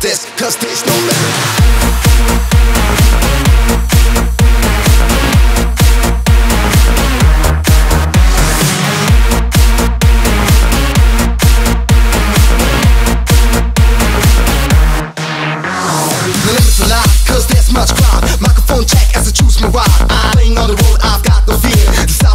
this, cause there's no limit. much Microphone check as I choose my ride I ain't on the road, I've got no fear.